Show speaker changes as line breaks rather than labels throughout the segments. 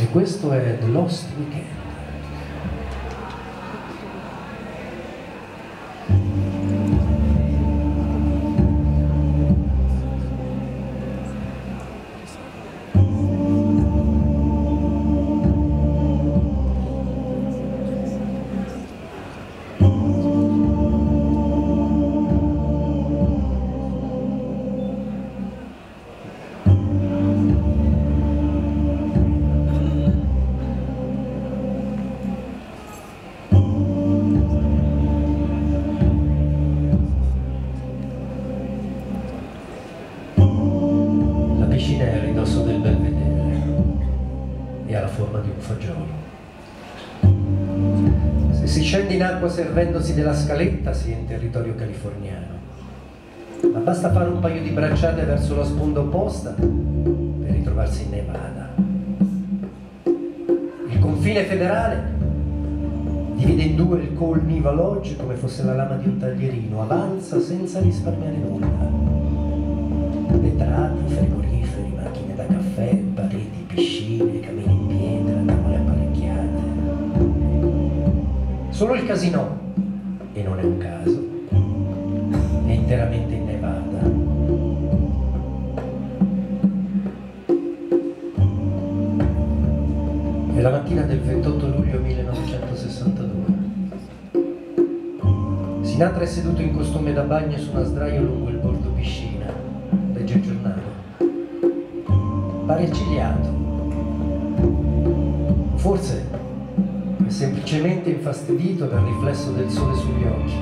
E questo è The Lost Weekend. La forma di un fagiolo. Se si scende in acqua servendosi della scaletta si è in territorio californiano, ma basta fare un paio di bracciate verso la sponda opposta per ritrovarsi in Nevada. Il confine federale divide in due il Col Niva Lodge come fosse la lama di un taglierino, avanza senza risparmiare nulla vetrati, frigoriferi, Solo il casino, e non è un caso, è interamente in Nevada. È la mattina del 28 luglio 1962. Sinatra è seduto in costume da bagno su una sdraio lungo il bordo piscina legge il giornale. Pare accigliato. Forse semplicemente infastidito dal riflesso del sole sugli occhi.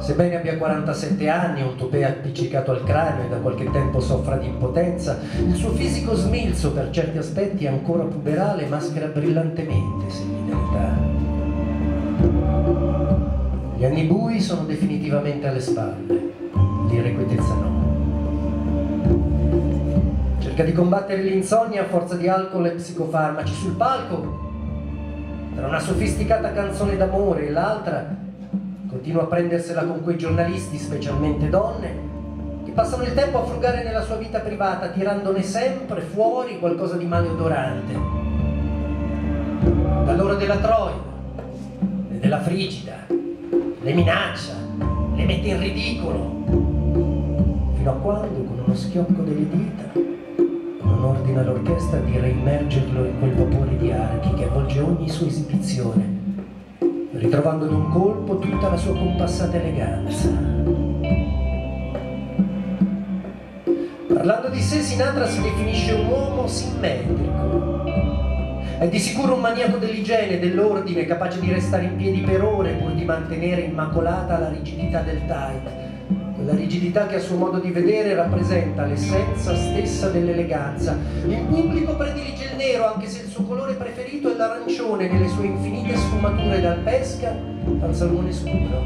Sebbene abbia 47 anni, un topè appiccicato al cranio e da qualche tempo soffra di impotenza, il suo fisico smilzo per certi aspetti ancora puberale maschera brillantemente segni dell'età. Gli anni bui sono definitivamente alle spalle l'irrequietezza Cerca di combattere l'insonnia a forza di alcol e psicofarmaci sul palco. Tra una sofisticata canzone d'amore e l'altra continua a prendersela con quei giornalisti, specialmente donne, che passano il tempo a frugare nella sua vita privata, tirandone sempre fuori qualcosa di maleodorante. Dall'ora della Troia e della Frigida, le minaccia, le mette in ridicolo, fino a quando, con uno schiocco delle dita, non ordina l'orchestra di reimmergerlo in quel vapore di archi che avvolge ogni sua esibizione, ritrovando in un colpo tutta la sua compassata eleganza. Parlando di sé, Sinatra si definisce un uomo simmetrico. È di sicuro un maniaco dell'igiene, dell'ordine, capace di restare in piedi per ore pur di mantenere immacolata la rigidità del tight, quella rigidità che a suo modo di vedere rappresenta l'essenza stessa dell'eleganza. In pubblico predilige il nero, anche se il suo colore preferito è l'arancione nelle sue infinite sfumature dal pesca al salmone scuro.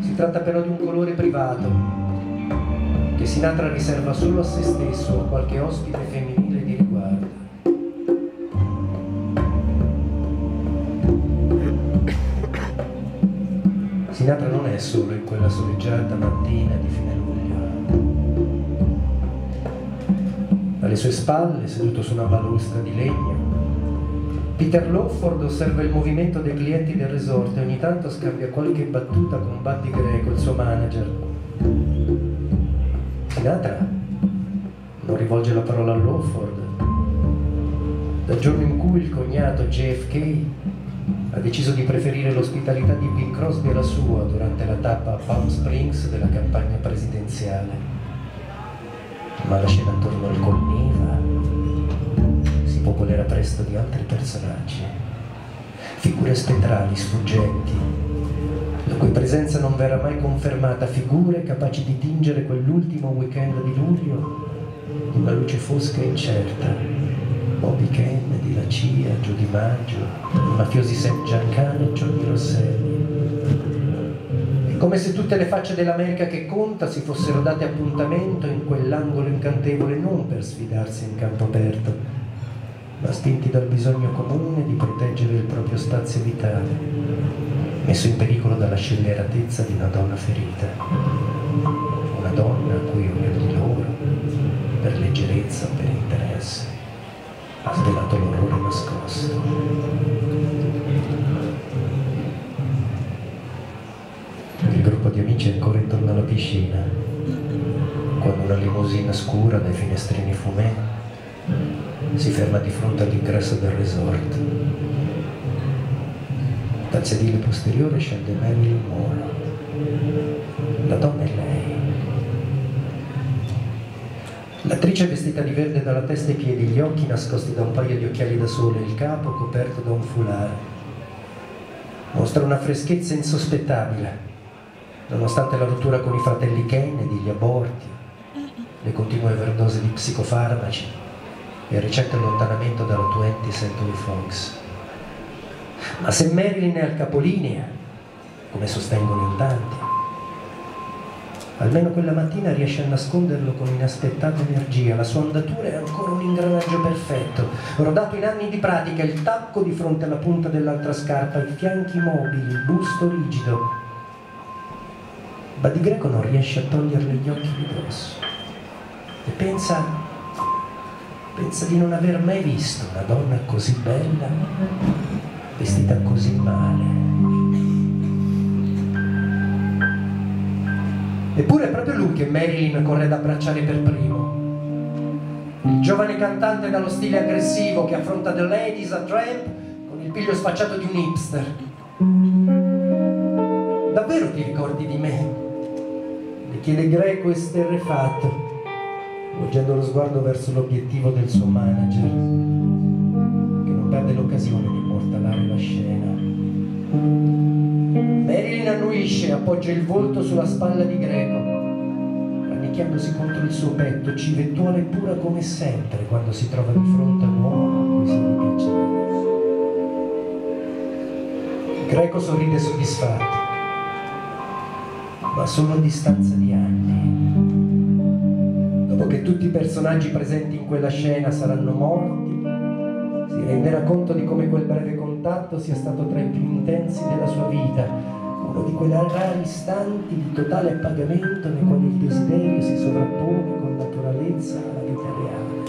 Si tratta però di un colore privato, che Sinatra riserva solo a se stesso o a qualche ospite femminile Sinatra non è solo in quella soleggiata mattina di fine luglio. Alle sue spalle, seduto su una balustra di legno, Peter Lawford osserva il movimento dei clienti del resort e ogni tanto scambia qualche battuta con Buddy Greco, il suo manager. Sinatra non rivolge la parola a Lawford. Dal giorno in cui il cognato JFK ha deciso di preferire l'ospitalità di Bing Crosby alla sua durante la tappa a Palm Springs della campagna presidenziale. Ma la scena attorno al Colniva si popolerà presto di altri personaggi, figure spettrali, sfuggenti, la cui presenza non verrà mai confermata, figure capaci di tingere quell'ultimo weekend di luglio di una luce fosca e incerta. Bobby Kennedy, la CIA, Giù di Maggio, i mafiosi Sam Giancana e Johnny Rosselli. È come se tutte le facce dell'America che conta si fossero date appuntamento in quell'angolo incantevole non per sfidarsi in campo aperto, ma spinti dal bisogno comune di proteggere il proprio spazio vitale, messo in pericolo dalla scelleratezza di una donna ferita. Una donna a cui ognuno di loro, per leggerezza o per interesse, svelato l'orrore nascosto. Il gruppo di amici è ancora intorno alla piscina, quando una limousina scura dai finestrini fumenti si ferma di fronte all'ingresso del resort. Dal sedile posteriore scende Marilyn Moore. La donna è lei. L'attrice vestita di verde dalla testa ai piedi, gli occhi nascosti da un paio di occhiali da sole, il capo coperto da un foulard. Mostra una freschezza insospettabile, nonostante la rottura con i fratelli Kennedy, gli aborti, le continue overdose di psicofarmaci e il recente allontanamento dalla 20th Century Fox. Ma se Marilyn è al capolinea, come sostengono in tanti, almeno quella mattina riesce a nasconderlo con inaspettata energia, la sua andatura è ancora un ingranaggio perfetto, rodato in anni di pratica, il tacco di fronte alla punta dell'altra scarpa, i fianchi mobili, il busto rigido. Ma di Greco non riesce a toglierle gli occhi di dosso e pensa, pensa di non aver mai visto una donna così bella, vestita così male. Eppure è proprio lui che Marilyn corre ad abbracciare per primo. Il giovane cantante dallo stile aggressivo che affronta The Ladies a Tramp con il piglio sfacciato di un hipster. Davvero ti ricordi di me? Le chiede Greco esterrefatto, volgendo lo sguardo verso l'obiettivo del suo manager, che non perde l'occasione di immortalare la scena. Marilyn annuisce, appoggia il volto sulla spalla di Greco, rannicchiandosi contro il suo petto, civettuola e pura come sempre quando si trova di fronte a un uomo a cui si piacere. Greco sorride soddisfatto, ma solo a distanza di anni. Dopo che tutti i personaggi presenti in quella scena saranno morti, si renderà conto di come quel breve contatto sia stato tra i più intensi della sua vita, uno di quei rari istanti di totale appagamento nei quali il desiderio si sovrappone con naturalezza alla vita reale.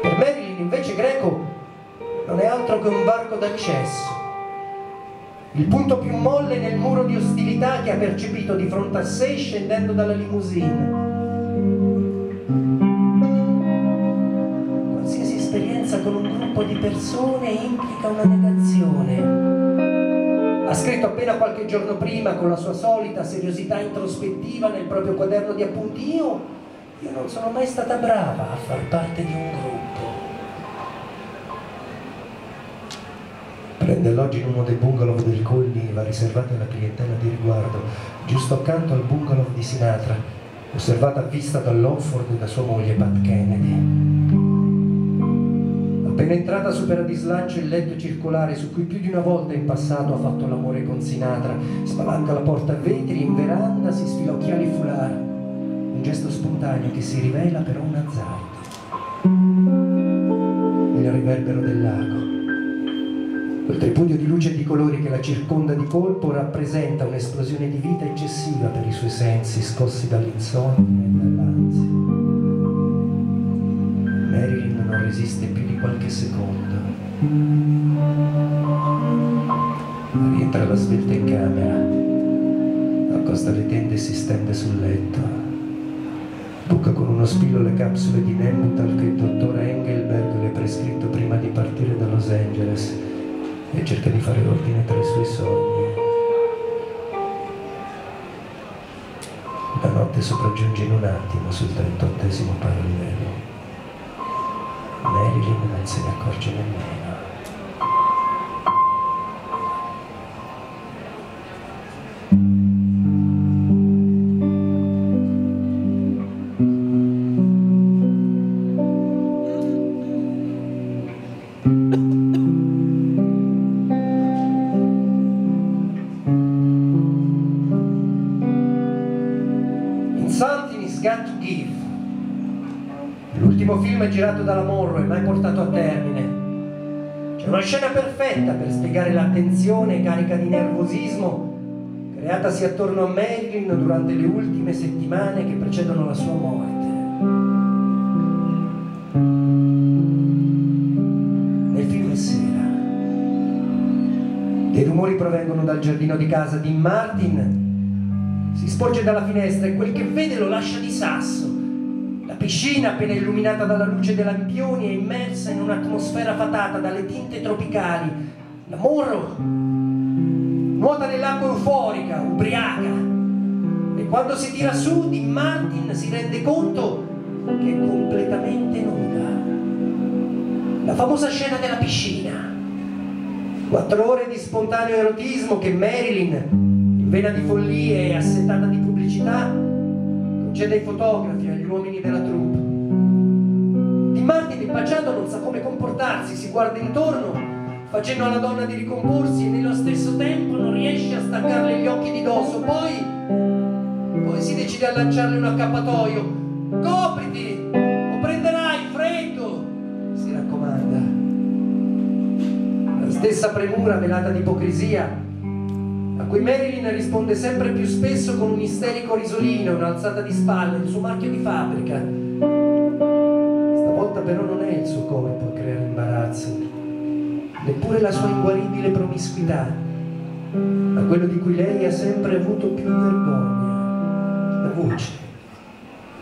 Per Marilyn invece Greco non è altro che un varco d'accesso, il punto più molle nel muro di ostilità che ha percepito di fronte a sé scendendo dalla limousine. Qualsiasi esperienza con un gruppo di persone implica una negazione ha scritto appena qualche giorno prima con la sua solita seriosità introspettiva nel proprio quaderno di appunti io, io non sono mai stata brava a far parte di un gruppo. Prende alloggio in uno dei bungalow del Colniva riservati alla clientela di riguardo, giusto accanto al bungalow di Sinatra, osservata a vista dall'Offord e da sua moglie Pat Kennedy. Appena entrata supera di slancio il letto circolare su cui più di una volta in passato ha fatto l'amore con Sinatra. Spalanca la porta a vetri, in veranda si sfila occhiali foulard. Un gesto spontaneo che si rivela però un azzardo. Il riverbero del lago. Quel tripudio di luce e di colori che la circonda di colpo rappresenta un'esplosione di vita eccessiva per i suoi sensi scossi dall'insonnia e dall'ansia. Resiste più qualche secondo. Rientra la svelta in camera, accosta le tende e si stende sul letto. Buca con uno spillo le capsule di Nembutal che il dottor Engelberg le ha prescritto prima di partire da Los Angeles e cerca di fare ordine tra i suoi sogni. La notte sopraggiunge in un attimo sul 38 parallelo. Marilyn non se ne accorge nemmeno. L'ultimo film è girato dalla Morro e mai portato a termine. C'è una scena perfetta per spiegare l'attenzione carica di nervosismo creatasi attorno a Marilyn durante le ultime settimane che precedono la sua morte. Nel film è sera. Dei rumori provengono dal giardino di casa di Martin. Si sporge dalla finestra e quel che vede lo lascia di sasso Piscina, appena illuminata dalla luce dei lampioni, è immersa in un'atmosfera fatata dalle tinte tropicali. La Morro nuota nell'acqua euforica, ubriaca. E quando si tira su, di Martin si rende conto che è completamente nuda. La famosa scena della piscina Quattro ore di spontaneo erotismo che Marilyn, in vena di follie e assetata di pubblicità, concede ai fotografi, agli uomini della troupe. Di Martin impacciato non sa come comportarsi, si guarda intorno, facendo alla donna di ricomporsi e nello stesso tempo non riesce a staccarle gli occhi di dosso. Poi, poi si decide a lanciarle un accappatoio. Copriti o prenderai freddo, si raccomanda stessa premura velata di ipocrisia, a cui Marilyn risponde sempre più spesso con un isterico risolino, un'alzata di spalle, il suo marchio di fabbrica. Stavolta però non è il suo colpo a creare imbarazzo, neppure la sua inguaribile promiscuità, ma quello di cui lei ha sempre avuto più vergogna, la voce,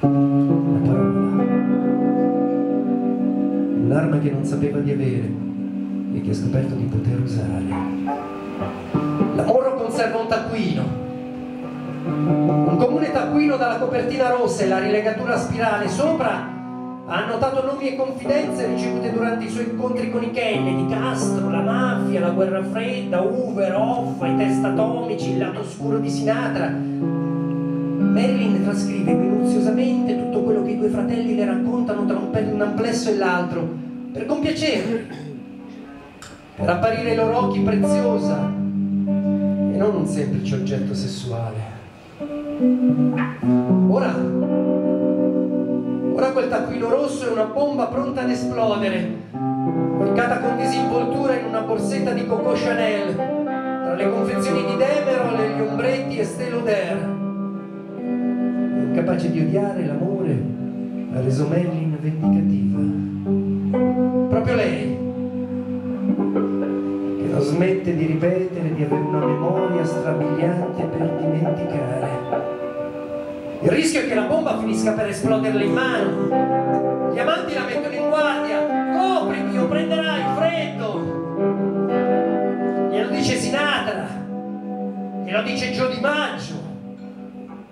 la parola, un'arma che non sapeva di avere e che ha scoperto di poter usare. Conserva un taccuino, un comune taccuino dalla copertina rossa e la rilegatura spirale sopra ha annotato nomi e confidenze ricevute durante i suoi incontri con i Kennedy, Castro, la mafia, la guerra fredda, Hoover, Hoffa, i test atomici, il lato oscuro di Sinatra. Marilyn trascrive minuziosamente tutto quello che i due fratelli le raccontano tra un amplesso e l'altro, per compiacerli per apparire ai loro occhi preziosa non un semplice oggetto sessuale. Ora, ora quel taccuino rosso è una bomba pronta ad esplodere, ficcata con disinvoltura in una borsetta di Coco Chanel, tra le confezioni di Demerol e gli ombretti e Lauder. Incapace di odiare l'amore, ha reso Marilyn vendicativa. Proprio lei, smette di ripetere di avere una memoria strabiliante per dimenticare. Il rischio è che la bomba finisca per esploderle in mano. Gli amanti la mettono in guardia. Copriti o prenderai freddo. Glielo dice Sinatra. Glielo dice Joe Di Maggio.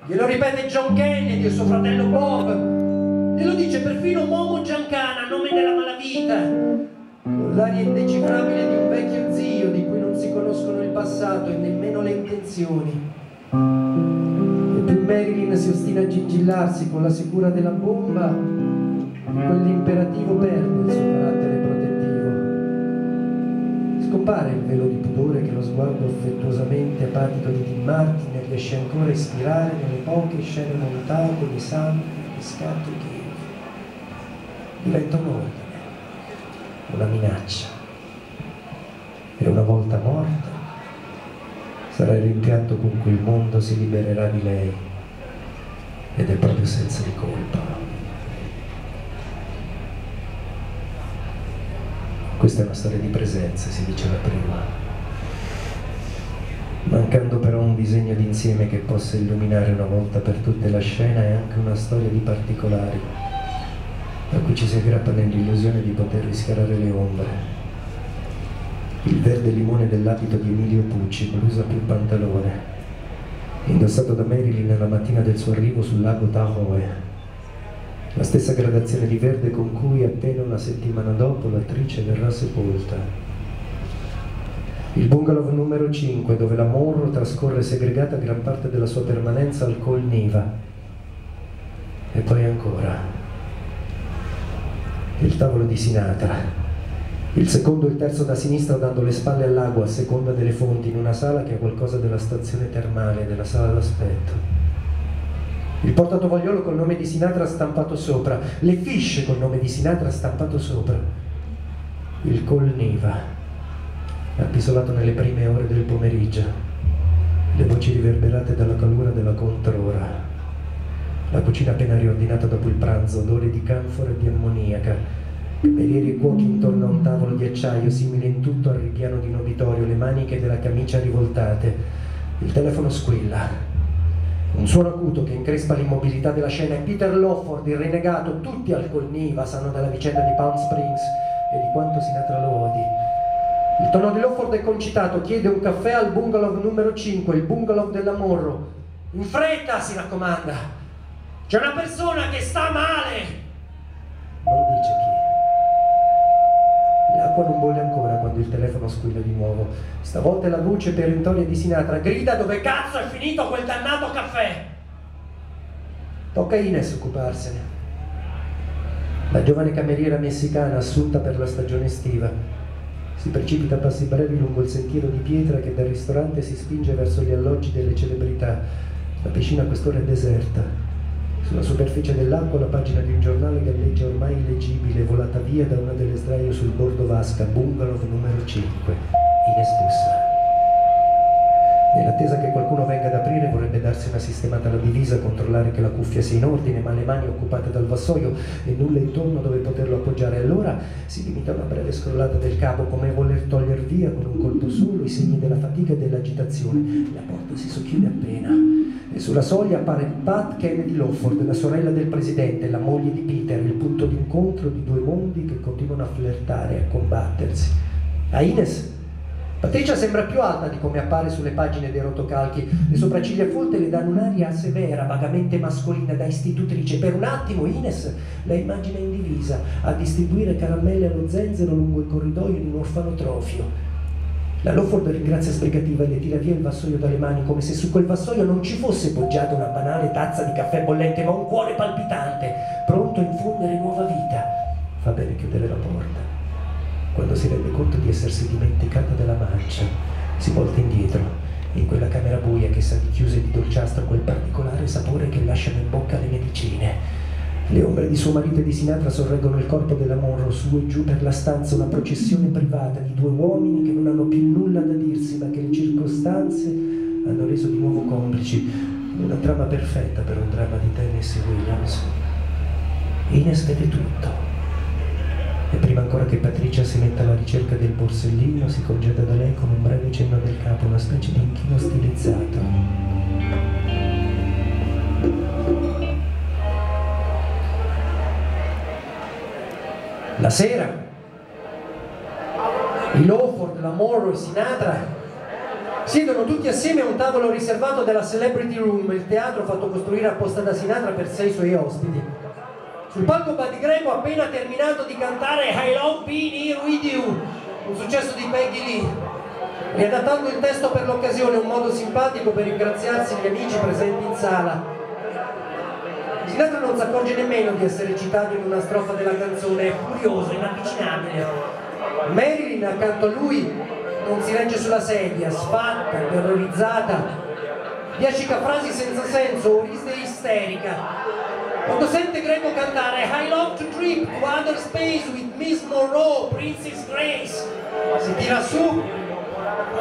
Glielo ripete John Kennedy e suo fratello Bob. Glielo dice perfino Momo Giancana nome della malavita l'aria indecifrabile di un vecchio zio di cui non si conoscono il passato e nemmeno le intenzioni. E più Marilyn si ostina a gingillarsi con la sicura della bomba, quell'imperativo perde il suo carattere protettivo. Scompare il velo di pudore che lo sguardo affettuosamente apatico di Tim Martin riesce ancora a ispirare nelle poche scene montate di sangue, e che diventa un ordine una minaccia. E una volta morta sarà il rimpianto con cui il mondo si libererà di lei ed è proprio senza di colpa. Questa è una storia di presenze, si diceva prima. Mancando però un disegno d'insieme che possa illuminare una volta per tutte la scena e anche una storia di particolari a cui ci si aggrappa nell'illusione di poter rischiarare le ombre. Il verde limone dell'abito di Emilio Pucci, blusa più pantalone, indossato da Marilyn la mattina del suo arrivo sul lago Tahoe. La stessa gradazione di verde con cui appena una settimana dopo l'attrice verrà sepolta. Il bungalow numero 5, dove la Morro trascorre segregata gran parte della sua permanenza al Col Niva. E poi ancora il tavolo di Sinatra. Il secondo e il terzo da sinistra dando le spalle al lago a seconda delle fonti in una sala che ha qualcosa della stazione termale, della sala d'aspetto. Il portatovagliolo col nome di Sinatra stampato sopra, le fiche col nome di Sinatra stampato sopra. Il Colniva, appisolato nelle prime ore del pomeriggio, le voci riverberate dalla calura della controra la cucina appena riordinata dopo il pranzo, odore di canfora e di ammoniaca, Camerieri e cuochi intorno a un tavolo di acciaio, simile in tutto al ripiano di un obitorio, le maniche della camicia rivoltate. Il telefono squilla. Un suono acuto che increspa l'immobilità della scena e Peter Lawford, il renegato, tutti al Colniva sanno della vicenda di Palm Springs e di quanto Sinatra lo odi. Il tono di Lawford è concitato, chiede un caffè al bungalow numero 5, il bungalow della Morro. In fretta, si raccomanda. C'è una persona che sta male. Non dice chi. L'acqua non bolle ancora quando il telefono squilla di nuovo. Stavolta la voce perentoria di Sinatra. Grida dove cazzo è finito quel dannato caffè. Tocca a Ines occuparsene. La giovane cameriera messicana assunta per la stagione estiva si precipita a passi brevi lungo il sentiero di pietra che dal ristorante si spinge verso gli alloggi delle celebrità. La piscina a quest'ora è deserta. Sulla superficie dell'acqua la pagina di un giornale galleggia ormai illeggibile, volata via da una delle sdraio sul bordo vasca, bungalow numero 5, Ines bussa. Nell'attesa che qualcuno venga ad aprire vorrebbe darsi una sistemata alla divisa, controllare che la cuffia sia in ordine, ma le mani occupate dal vassoio e nulla intorno dove poterlo appoggiare. Allora si limita a una breve scrollata del capo, come voler togliere via con un colpo solo i segni della fatica e dell'agitazione. La porta si socchiude appena e sulla soglia appare Pat Kennedy Lawford, la sorella del presidente, la moglie di Peter, il punto d'incontro di due mondi che continuano a flirtare e a combattersi. A Ines Patricia sembra più alta di come appare sulle pagine dei rotocalchi. Le sopracciglia folte le danno un'aria severa, vagamente mascolina da istitutrice. Per un attimo Ines la immagina in divisa, a distribuire caramelle allo zenzero lungo il corridoio di un orfanotrofio. La Lawford ringrazia sbrigativa e le tira via il vassoio dalle mani come se su quel vassoio non ci fosse poggiata una banale tazza di caffè bollente, ma un cuore palpitante, pronto a infondere nuova vita. Fa bene chiudere la porta quando si rende conto di essersi dimenticata della mancia, si volta indietro. In quella camera buia che sa di chiuso e di dolciastro quel particolare sapore che lasciano in bocca le medicine. Le ombre di suo marito e di Sinatra sorreggono il corpo della Monroe su e giù per la stanza, una processione privata di due uomini che non hanno più nulla da dirsi, ma che le circostanze hanno reso di nuovo complici. Una trama perfetta per un dramma di Tennessee Williams. Ines vede tutto e prima ancora che Patricia si metta alla ricerca del borsellino si congeda da lei con un breve cenno del capo, una specie di inchino stilizzato. La sera, i Lawford, la Morrow e Sinatra siedono tutti assieme a un tavolo riservato della Celebrity Room, il teatro fatto costruire apposta da Sinatra per sei suoi ospiti. Sul palco Buddy Graham ha appena terminato di cantare I Love Being Here With You, un successo di Peggy Lee, riadattando il testo per l'occasione, un modo simpatico per ringraziarsi gli amici presenti in sala. Sinatra non si accorge nemmeno di essere citato in una strofa della canzone, è furioso, inavvicinabile. Marilyn accanto a lui non si regge sulla sedia, sfatta, terrorizzata, biascica frasi senza senso o ride isterica, quando sente Greco cantare I love to trip to other space with Miss Monroe, Princess Grace, si tira su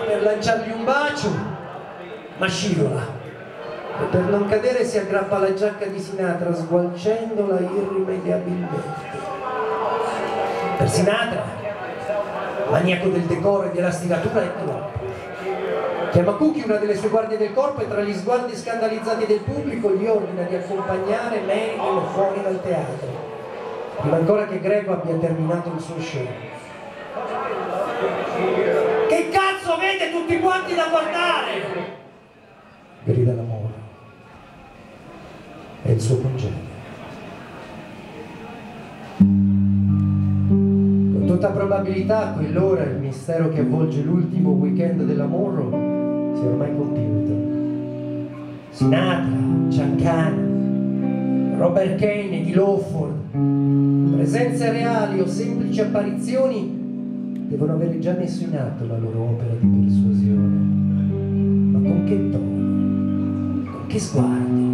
per lanciargli un bacio, ma scivola. Per non cadere si aggrappa alla giacca di Sinatra sgualcendola irrimediabilmente. Per Sinatra, maniaco del decoro e della stilatura, è troppo. Chiama Cookie, una delle sue guardie del corpo, e tra gli sguardi scandalizzati del pubblico gli ordina di accompagnare Marilyn fuori dal teatro, prima ancora che Greco abbia terminato il suo show. Che cazzo avete tutti quanti da guardare? Grida l'amore. È il suo congedo. Con tutta probabilità a quell'ora il mistero che avvolge l'ultimo weekend dell'amore si è ormai compiuto. Sinatra, Giancana, Robert Kennedy, Lawford, presenze reali o semplici apparizioni devono avere già messo in atto la loro opera di persuasione. Ma con che tono? Con che sguardo?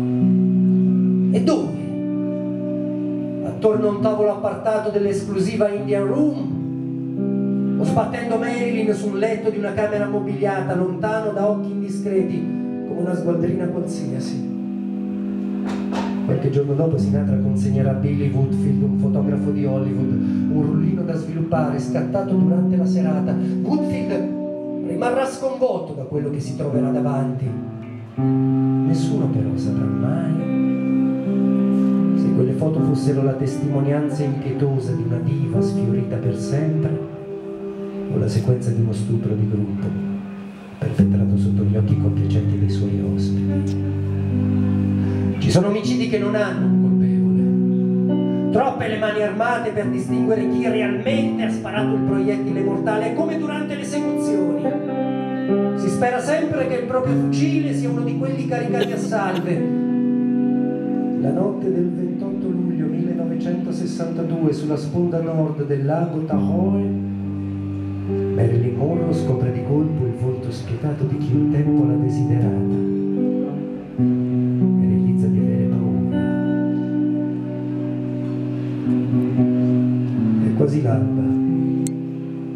E dove? Attorno a un tavolo appartato dell'esclusiva Indian Room? o sbattendo Marilyn su un letto di una camera mobiliata, lontano da occhi indiscreti, come una sgualdrina qualsiasi. Qualche giorno dopo Sinatra consegnerà a Billy Woodfield, un fotografo di Hollywood, un rullino da sviluppare scattato durante la serata. Woodfield rimarrà sconvolto da quello che si troverà davanti. Nessuno però saprà mai foto fossero la testimonianza impietosa di una diva sfiorita per sempre o la sequenza di uno stupro di gruppo perpetrato sotto gli occhi compiacenti dei suoi ospiti. Ci sono omicidi che non hanno un colpevole. Troppe le mani armate per distinguere chi realmente ha sparato il proiettile mortale, come durante le esecuzioni. Si spera sempre che il proprio fucile sia uno di quelli caricati a salve. La notte del 28 luglio 1962 sulla sponda nord del lago Tahoe, Marilyn Monroe scopre di colpo il volto spietato di chi un tempo l'ha desiderata. quasi l'alba.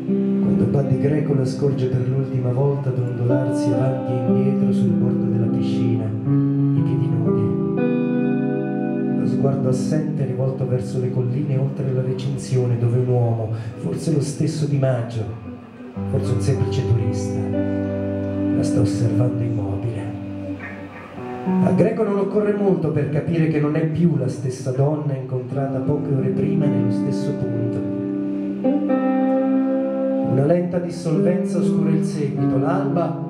Quando Buddy Greco la scorge per l'ultima volta dondolarsi avanti e indietro sul bordo della piscina, i piedi nudi. Sguardo assente rivolto verso le colline oltre la recinzione dove un uomo, forse lo stesso di Maggio, forse un semplice turista, la sta osservando immobile. A Greco non occorre molto per capire che non è più la stessa donna incontrata poche ore prima nello stesso punto. Una lenta dissolvenza oscura il seguito, l'alba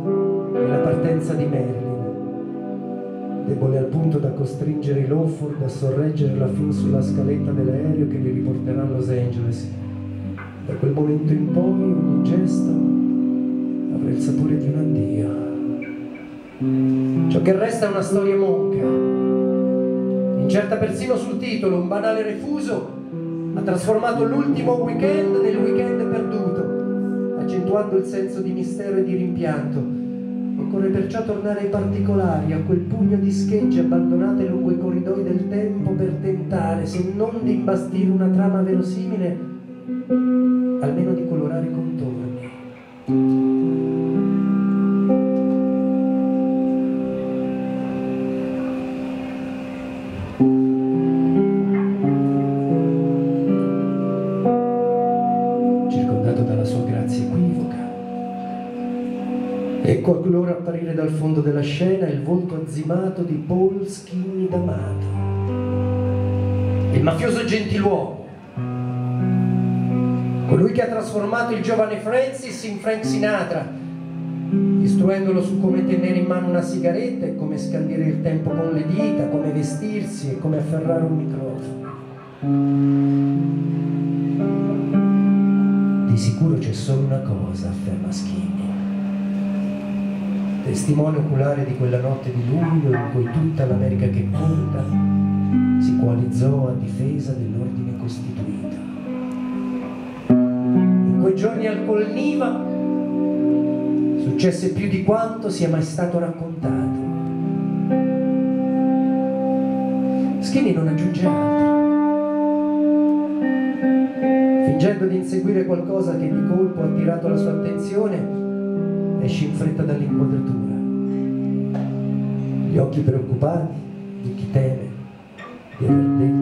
e la partenza di Marilyn, debole al punto da costringere i Lawford a sorreggerla fin sulla scaletta dell'aereo che li riporterà a Los Angeles. Da quel momento in poi ogni gesto avrà il sapore di un addio. Ciò che resta è una storia monca, incerta persino sul titolo, un banale refuso ha trasformato l'ultimo weekend nel weekend perduto, accentuando il senso di mistero e di rimpianto. Occorre perciò tornare ai particolari, a quel pugno di schegge abbandonate lungo i corridoi del tempo per tentare, se non di imbastire una trama verosimile, almeno di colorare i contorni. Ecco allora apparire dal fondo della scena il volto azzimato di Paul Skinny D'Amato, il mafioso gentiluomo, colui che ha trasformato il giovane Francis in Frank Sinatra, istruendolo su come tenere in mano una sigaretta e come scandire il tempo con le dita, come vestirsi e come afferrare un microfono. Di sicuro c'è solo una cosa, afferma Skinny testimone oculare di quella notte di luglio in cui tutta l'America che conta si coalizzò a difesa dell'ordine costituito. In quei giorni al Colniva successe più di quanto sia mai stato raccontato. Skinny non aggiunge altro. Fingendo di inseguire qualcosa che di colpo ha attirato la sua attenzione, esce in fretta dall'inquadratura, gli occhi preoccupati di chi teme di aver detto